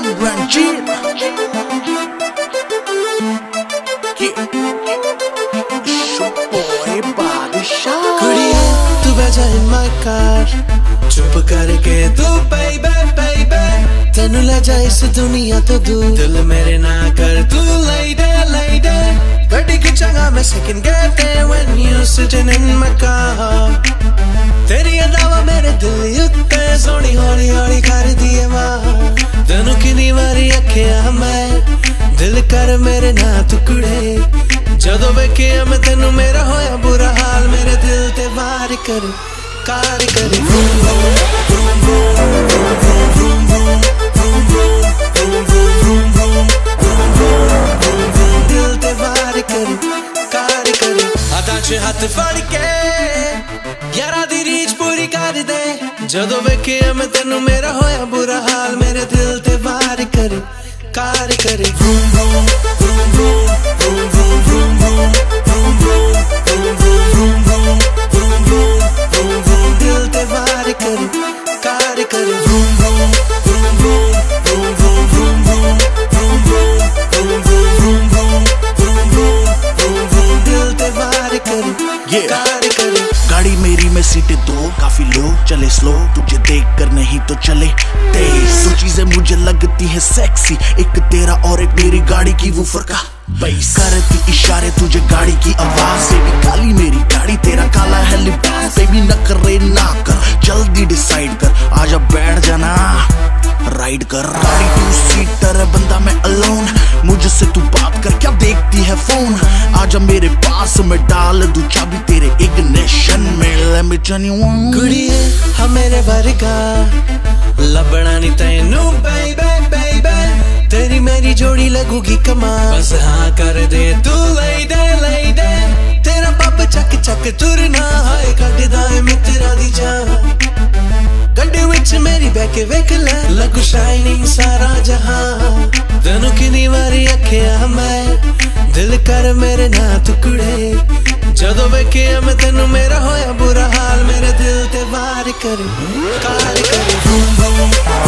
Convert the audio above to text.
M Ranjit चुप करके तू तनु ले जाए इस दुनिया तो दूर दिल मेरे ना कर तू लेडे लेडे बड़ी की जगह में सेकंड तेरी अदावा मेरे दिल युक्त सोनी हौली हौली कर दी ਕਰ ਮੇਰੇ ਨਾ ਟੁਕੜੇ ਜਦੋਂ ਵੇਖਿਆ ਮੈਂ ਤੈਨੂੰ ਮੇਰਾ ਹੋਇਆ ਬੁਰਾ ਹਾਲ ਮੇਰੇ ਦਿਲ ਤੇ ਵਾਰ ਕਰ ਕਾਰ ਕਰ ਦਿਲ ਤੇ ਵਾਰ ਕਰ ਕਾਰ ਕਰ ਹੱਥਾਂ 'ਚ ਹੱਥ ਫੜ ਕੇ ਯਾਰਾਂ ਦੀ ਰੀਚ ਪੂਰੀ ਕਰ ਦੇ ਜਦੋਂ ਵੇਖਿਆ ਮੈਂ ਤੈਨੂੰ ਮੇਰਾ ਹੋਇਆ ਬੁਰਾ ਹਾਲ ਮੇਰੇ ਦਿਲ ਤੇ ਵਾਰ ਕਰ city. Vroom, vroom. गाड़ी मेरी में सीटें दो, काफ़ी लो चले स्लो तुझे देख कर नहीं तो चले तेज। दो चीज़ें मुझे लगती है सेक्सी एक तेरा और एक मेरी गाड़ी की वो फरका करती इशारे तुझे गाड़ी की आवाज़ से भी। काली मेरी गाड़ी तेरा काला है लिबास से भी। न कर रे ना कर, जल्दी डिसाइड कर। आजा बैठ जाना राइड कर। गाड़ी टू सीटर बंदा मैं पास मैं डाल दूं चाबी तेरे इग्निशन में let me turn you on ਕੁੜੀਏ ਹਾਂ ਮੇਰੇ ਵਰਗਾ ਲੱਭਣਾ ਨਹੀਂ ਤੈਨੂੰ ਬੇਬੇ ਬੇਬੇ ਤੇਰੀ ਮੇਰੀ ਜੋੜੀ ਲੱਗੂਗੀ ਕਮਾਲ ਬਸ ਹਾਂ ਕਰ ਦੇ ਤੂੰ ਲਈ ਦੇ ਲਈ ਦੇ ਤੇਰਾ ਪੱਪ ਚੱਕ ਚੱਕ ਤੁਰਨਾ ਹਾਏ ਕੱਢਦਾ ਏ ਮਿੱਤਰਾਂ ਦੀ ਜਾਨ ਗੱਡੀ ਵਿੱਚ ਮੇਰੀ ਬਹਿ ਕੇ ਵੇਖ ਲੈ ਲੱਗੂ ਸ਼ਾਈਨਿੰਗ ਸਾਰਾ ਜਹਾਨ ਤੈਨੂੰ ਕਿੰਨੀ ਵਾਰੀ ਆਖਿਆ ਮੈਂ ਦਿਲ ਕਰ ਮੇਰੇ ਨਾ ਟੁਕੜੇ। ਜਦੋਂ ਵੇਖਿਆ ਮੈਂ ਤੈਨੂੰ ਮੇਰਾ ਹੋਇਆ ਬੁਰਾ ਹਾਲ, ਮੇਰੇ ਦਿਲ ਤੇ ਵਾਰ ਕਰ ਕਾਰ। ਕਰ